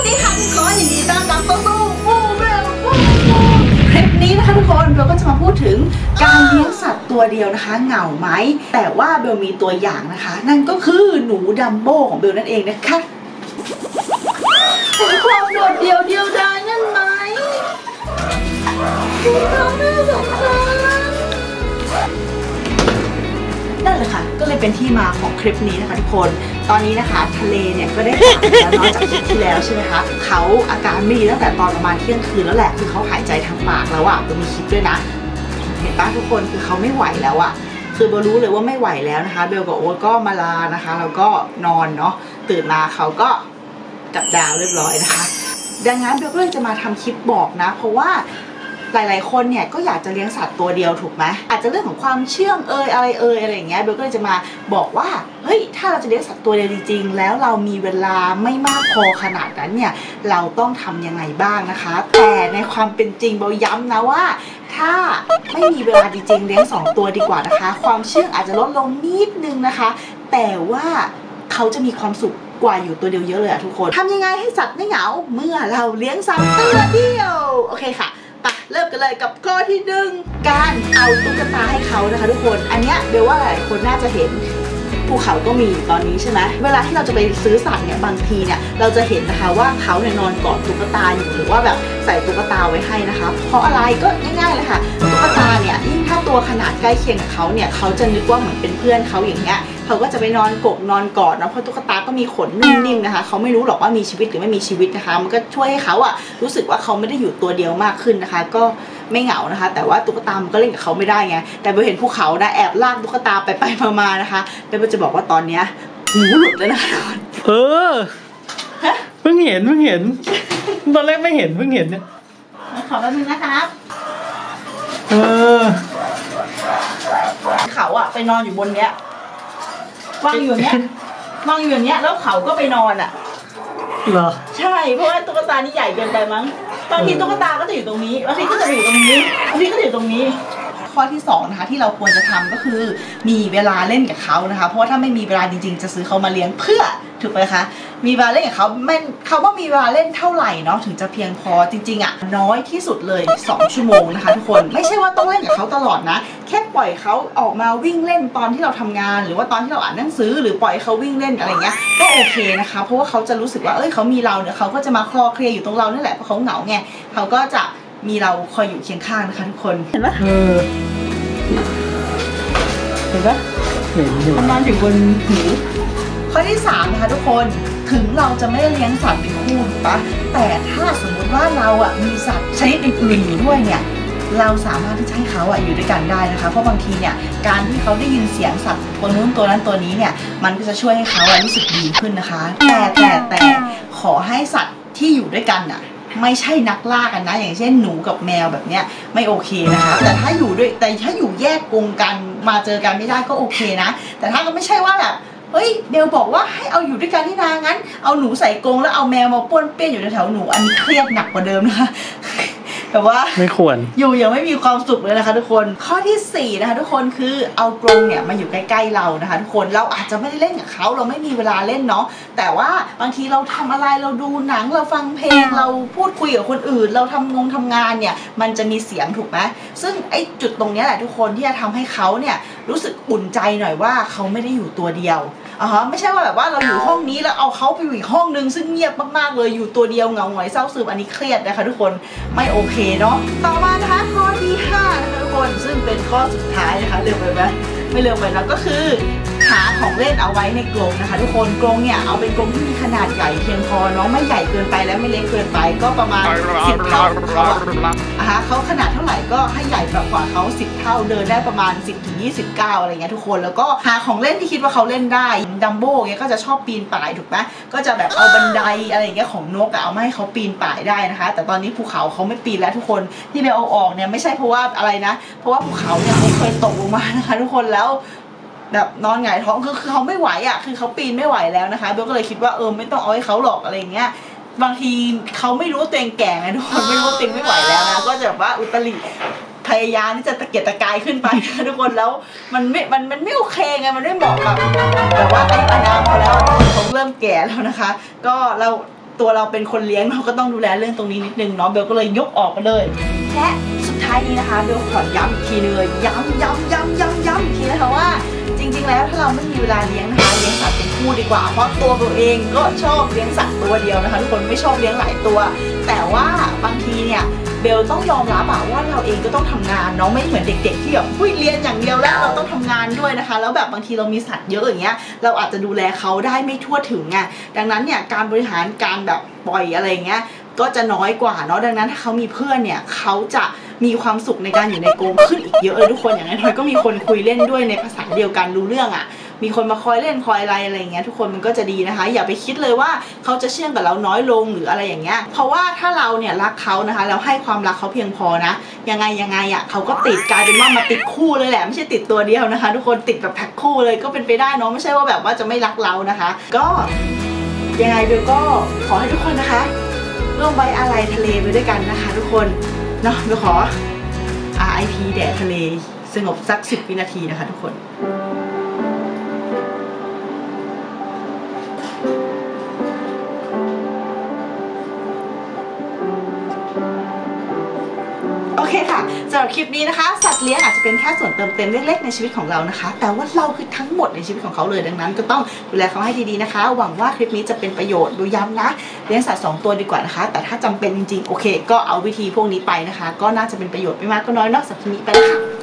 วัสดีค่ะทุกคนยินดีต้อนรับเข้าสู่ปูเบลปูคลิปนี้นะคะทุกคนเราก็จะมาพูดถึงการเลี้ยงสัตว์ตัวเดียวนะคะเหงาไหมแต่ว่าเบลมีตัวอย่างนะคะ นั่นก็คือหนูดัมโบของเบลนั่นเองนะคะเป็นความโดดเดี่ยวเดียวดายนั่นไหมดูเขาน่าสงสาร ละค่ะ ก็เลยเป็นที่มาของคลิปนี้นะคะทุกคน ตอนนี้นะคะทะเลเนี่ยก็ได้ผ่านไปแล้วเนอกจากคลิปที่แล้วใช่ไหมคะเขาอาการไม่ดีตั้งแต่ตอนประมาณเที่ยงคืนแล้วแหละคือเขาหายใจทางปากแล้วอะก็มีคลิปด้วยนะ เห็นปะทุกคนคือเขาไม่ไหวแล้วอะคือเบลรู้เลยว่าไม่ไหวแล้วนะคะ เบลกับโอ๊ตก็มาลานะคะ แล้วก็นอนเนาะตื่นมาเขาก็กับดาวเรียบร้อยนะคะดังนั้นเบลก็เลยจะมาทำคลิปบอกนะ เพราะว่า หลาย ๆ คนเนี่ยก็อยากจะเลี้ยงสัตว์ตัวเดียวถูกไหมอาจจะเรื่องของความเชื่องเอยอะไรเอยอะไรอย่างเงี้ยเบลก็เลยจะมาบอกว่าเฮ้ยถ้าเราจะเลี้ยงสัตว์ตัวเดียวจริง ๆ แล้วเรามีเวลาไม่มากพอขนาดนั้นเนี่ยเราต้องทำยังไงบ้างนะคะ แต่ในความเป็นจริงเบลย้ำนะว่าถ้าไม่มีเวลาจริงๆเลี้ยงสองตัวดีกว่านะคะ ความเชื่องอาจจะลดลงนิดนึงนะคะ แต่ว่าเขาจะมีความสุขกว่าอยู่ตัวเดียวเยอะเลยอะทุกคนทำยังไงให้สัตว์ไม่เหงาเมื่อเราเลี้ยงสัตว์ตัวเดียว โอเคค่ะ ไปเริ่มกันเลยกับข้อที่หนึ่งการเอาตุ๊กตาให้เขานะคะ ทุกคนอันเนี้ยเบลว่าหลายคนน่าจะเห็นภูเขาก็มีตอนนี้ใช่ไหมเวลาที่เราจะไปซื้อสัตว์เนี่ยบางทีเนี่ยเราจะเห็นนะคะว่าเขาเนี่ยนอนกอดตุ๊กตาอยู่หรือว่าแบบใส่ตุ๊กตาไว้ให้นะคะ เพราะอะไรก็ง่ายๆเลยค่ะตุ๊กตาเนี่ยยิ่งถ้าตัวขนาดใกล้เคียงกับเขาเนี่ยเขาจะนึกว่าเหมือนเป็นเพื่อนเขาอย่างเงี้ย เขาก็จะไปนอนกกนอนกอดนะเพราะตุ๊กตาก็มีขนนิ่มๆนะคะเขาไม่รู้หรอกว่ามีชีวิตหรือไม่มีชีวิตนะคะ มันก็ช่วยให้เขาอะรู้สึกว่าเขาไม่ได้อยู่ตัวเดียวมากขึ้นนะคะ ก็ไม่เหงานะคะ แต่ว่าตุ๊กตามันก็เล่นกับเขาไม่ได้ไงแต่เบลเห็นภูเขานะแอบลากตุ๊กตาไปไปๆมาๆนะคะเบลจะบอกว่าตอนเนี้ยหูหลุดแล้วนะคะเออเพิ่งเห็นเพิ่งเห็น ตอนแรกไม่เห็นเพิ่งเห็นเนี่ยขอแป๊บนึงนะครับเออเขาอะไปนอนอยู่บนเนี้ย วางอยู่อย่างเนี้ยวางอยู่อย่างเนี้ย แล้วเขาก็ไปนอนอะเหรอ ใช่ เพราะว่าตุ๊กตานี่ใหญ่เกินไปมั้ง บางทีตุ๊กตาก็จะอยู่ตรงนี้ บางทีก็จะอยู่ตรงนี้ บางทีก็จะอยู่ตรงนี้ ข้อที่สองนะคะที่เราควรจะทำก็คือมีเวลาเล่นกับเขานะคะ เพราะว่าถ้าไม่มีเวลาจริง ๆ จะซื้อเขามาเลี้ยงเพื่อถูกไหมคะ มีเวลาเล่นกับเขาไม่เขาว่ามีเวลาเล่นเท่าไหร่เนาะถึงจะเพียงพอจริงๆอะน้อยที่สุดเลย 2 ชั่วโมงนะคะทุกคนไม่ใช่ว่าต้องเล่นกับเขาตลอดนะ แค่ปล่อยเขาออกมาวิ่งเล่นตอนที่เราทำงาน หรือว่าตอนที่เราอ่านหนังสือ หรือปล่อยเขาวิ่งเล่นอะไรเงี้ยก็โอเคนะคะ เพราะว่าเขาจะรู้สึกว่าเอ้ยเขามีเราเนี่ยเขาก็จะมาคลอเคลียอยู่ตรงเราเนี่ยแหละเพราะเขาเหงาไงเขาก็จะ มีเราคอยอยู่เคียงข้างนะคะทุกคน เห็นปะเออเห็นปะเห็นอยู่มันนอนอยู่บนหูข้อที่สามนะคะทุกคนถึงเราจะไม่ได้เลี้ยงสัตว์เป็นคู่ถูกปะแต่ถ้าสมมติว่าเราอะมีสัตว์ชนิดอื่นๆอยู่ด้วยเนี่ยเราสามารถที่จะให้เขาอะอยู่ด้วยกันได้นะคะ เพราะบางทีเนี่ยการที่เขาได้ยินเสียงสัตว์ตัวนู้นตัวนั้นตัวนี้เนี่ยมันก็จะช่วยให้เขาอะรู้สึกดีขึ้นนะคะ แต่แต่แต่ขอให้สัตว์ที่อยู่ด้วยกันอะ ไม่ใช่นักล่ากันนะ อย่างเช่นหนูกับแมวแบบเนี้ยไม่โอเคนะคะแต่ถ้าอยู่ด้วยแต่ถ้าอยู่แยกกรงกันมาเจอกันไม่ได้ก็โอเคนะ แต่ถ้าก็ไม่ใช่ว่าแบบเฮ้ยเบลบอกว่าให้เอาอยู่ด้วยกันที่นางั้น เอาหนูใส่กรงแล้วเอาแมวมาป้วนเปี้ยนอยู่แถวหนูอันนี้เครียดหนักกว่าเดิมนะคะ แบบว่าไม่ควรอยู่ยังไม่มีความสุขเลยนะคะ ทุกคนข้อที่ 4 นะคะ ทุกคนคือเอากรงเนี่ยมาอยู่ใกล้ๆเรานะคะ ทุกคนเราอาจจะไม่ได้เล่นกับเขาเราไม่มีเวลาเล่นเนาะแต่ว่าบางทีเราทำอะไรเราดูหนังเราฟังเพลงเราพูดคุยกับคนอื่น เราทำงงทำงานเนี่ยมันจะมีเสียงถูกไหมซึ่งไอ้จุดตรงเนี้ยแหละทุกคนที่จะทำให้เขาเนี่ยรู้สึกอุ่นใจหน่อยว่าเขาไม่ได้อยู่ตัวเดียวอ่าฮะไม่ใช่ว่าแบบว่าเราอยู่ห้องนี้แล้วเอาเขาไปอยู่อีกห้องนึงซึ่งเงียบมากๆเลยอยู่ตัวเดียวเหงาหงอยเศร้าซึมอันนี้เครียดนะคะ ทุกคนไม่โอเคเนาะต่อมานะคะข้อที่5นะคะทุกคนซึ่งเป็นข้อสุดท้ายนะคะเร็วไปไหมไม่เร็วไปนะก็คือหาของเล่นเอาไว้ในกรงนะคะ ทุกคนกรงเนี่ยเอาเป็นกรงที่มีขนาดใหญ่เพียงพอเนาะไม่ใหญ่เกินไปและไม่เล็กเกินไปก็ประมาณ10เท่า ของเขาอะอะเขาขนาดเท่าไหร่ก็ให้ใหญ่กว่าเขา10 เท่าเดินได้ประมาณ 10ถึง20ก้าอะไรเงี้ยทุกคนแล้วก็หาของเล่นที่คิดว่าเขาเล่นได้ดัมโบ้เงี้ยก็จะชอบปีนป่ายถูกไหมก็จะแบบเอาบันไดอะไรเงี้ยของนกเอามาให้เขาปีนป่ายได้นะคะ แต่ตอนนี้ภูเขาเขาไม่ปีนแล้วทุกคนที่เบลเอาออกเนี่ยไม่ใช่เพราะว่าอะไรนะ เพราะว่าภูเขาเนี่ยเขาเคยตกลงมานะคะ ทุกคนแล้วแบบนอนหงายท้องคือเขาไม่ไหวอะคือเขาปีนไม่ไหวแล้วนะคะเบลก็เลยคิดว่าเออไม่ต้องเอาให้เขาหรอกอะไรเงี้ย บางทีเขาไม่รู้ว่าตัวเองแก่ไงทุกคนไม่รู้ว่าตัวเองไม่ไหวแล้วนะก็จะแบบว่าอุตริพยายามที่จะตะเกียกตะกายขึ้นไปนะทุกคนแล้วมันไม่ มันมันไม่โอเคไงมันไม่เหมาะกับแบบว่าอายุอานามเขาแล้วเขาเริ่มแก่แล้วนะคะ ก็เราตัวเราเป็นคนเลี้ยงเราก็ต้องดูแลเรื่องตรงนี้นิดนึงเนาะเบลก็เลยยกออกไปเลยและสุดท้ายนี้นะคะเบลขอย้ำอีกทีหนึงเลยย้ำย้ำย้ำย้ำย้ำอีกทีนะคะว่าจ ริงๆแล้วถ้าเราไม่มีเวลาเลี้ยงนะคะเลี้ยงสัตว์เป็นคู่ดีกว่า เพราะตัวเบลเองก็ชอบเลี้ยงสัตว์ตัวเดียวนะคะทุกคนไม่ชอบเลี้ยงหลายตัว แต่ว่าบางทีเนี่ยเบลต้องยอมรับอะว่าเราเองก็ต้องทำงานเนาะไม่เหมือนเด็ก ๆ ที่แบบอุ้ยเรียนอย่างเดียวแล้วเราต้องทำงานด้วยนะคะ แล้วแบบบางทีเรามีสัตว์เยอะอย่างเงี้ยเราอาจจะดูแลเขาได้ไม่ทั่วถึงอะดังนั้นเนี่ยการบริหารการแบบปล่อยอะไรเงี้ยก็จะน้อยกว่าเนาะดังนั้นถ้าเขามีเพื่อนเนี่ยเขาจะ มีความสุขในการอยู่ในกรงขึ้นอีกเยอะเลยทุกคนอย่างน้อยก็มีคนคุยเล่นด้วยในภาษาเดียวกันรู้เรื่องอะ่ะมีคนมาคอยเล่นคอยอะไรอะไรเงี้ยทุกคนมันก็จะดีนะคะ อย่าไปคิดเลยว่าเขาจะเชื่องกับเราน้อยลงหรืออะไรอย่างเงี้ยเพราะว่าถ้าเราเนี่ยรักเขานะคะแล้วให้ความรักเขาเพียงพอนะยังไงยังไงอะ่ะเขาก็ติดกลายเป็นว่ามาติดคู่เลยแหละไม่ใช่ติดตัวเดียวนะคะ ทุกคนติดแบบแพ็คคู่เลยก็เป็นไปได้เนาะไม่ใช่ว่าแบบว่าจะไม่รักเรานะคะ ก็ยังไงเบลก็ขอให้ทุกคนนะคะร่วมไว้อาลัยทะเลไปด้วยกันนะคะ ทุกคน เนาะเดี๋ยวขอ RIP แดดทะเลสงบสักสิบวินาทีนะคะทุกคน โอเคค่ะสำหรับคลิปนี้นะคะ สัตว์เลี้ยงอาจจะเป็นแค่ส่วนเติมเต็มเล็กๆในชีวิตของเรานะคะ แต่ว่าเราคือทั้งหมดในชีวิตของเขาเลยดังนั้น ก็ต้องดูแลเขาให้ดีๆนะคะ หวังว่าคลิปนี้จะเป็นประโยชน์ดูย้ำนะเลี้ยงสัตว์สองตัวดีกว่านะคะ แต่ถ้าจำเป็นจริงๆโอเค ก็เอาวิธีพวกนี้ไปนะคะ ก็น่าจะเป็นประโยชน์ไม่มากก็น้อยนอกจากคลิปนี้ไปแล้วค่ะ